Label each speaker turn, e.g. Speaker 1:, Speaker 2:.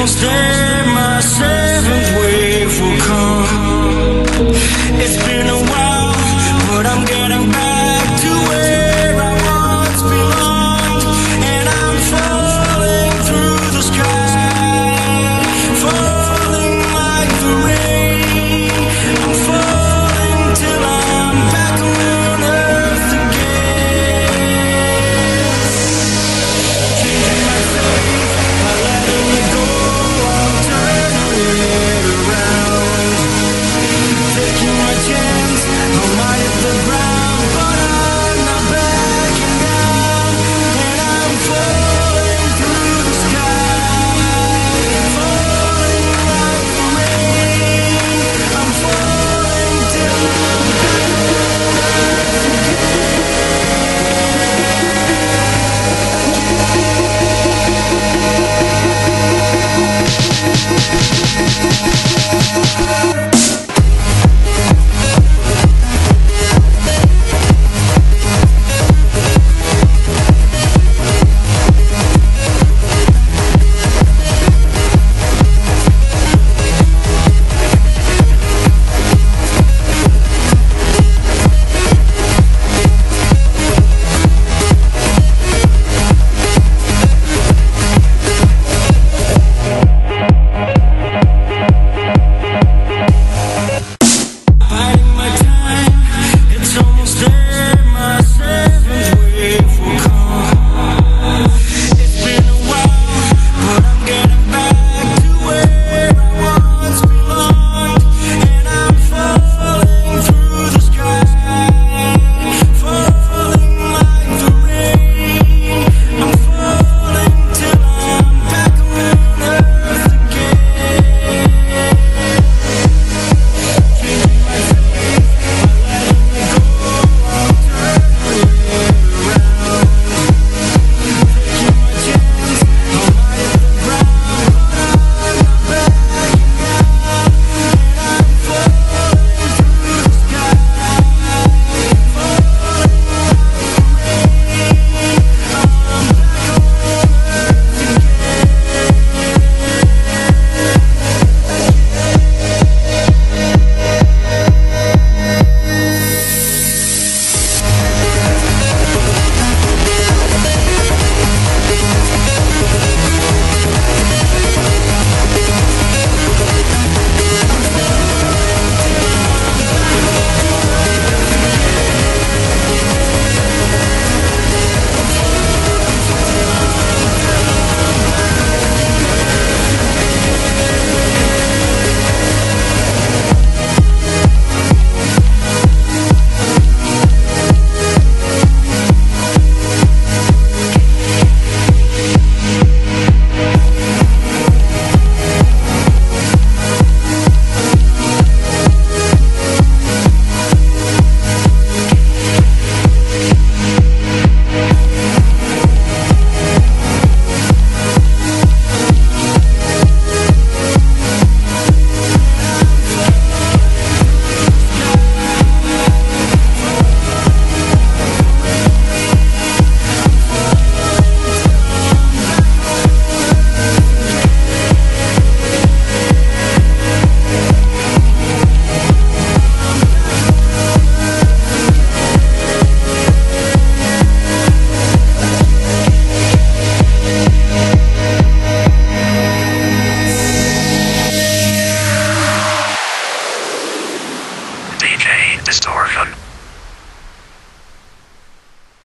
Speaker 1: almost there.